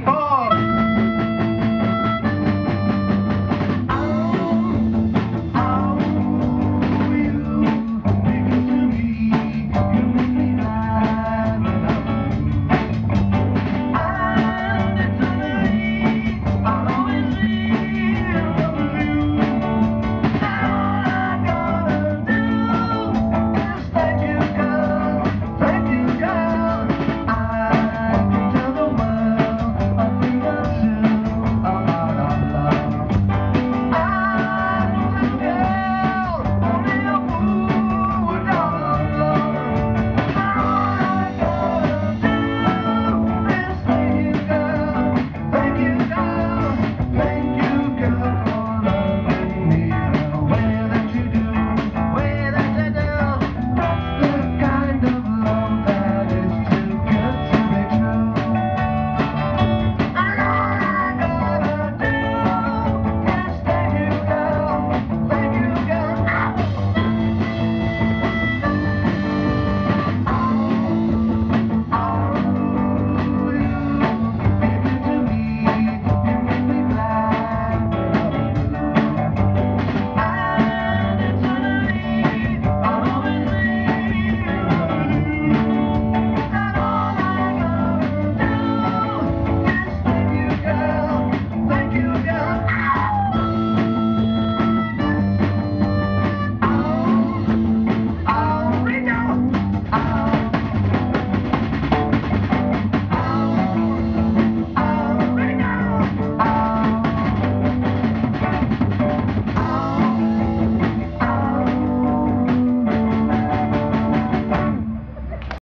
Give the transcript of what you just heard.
64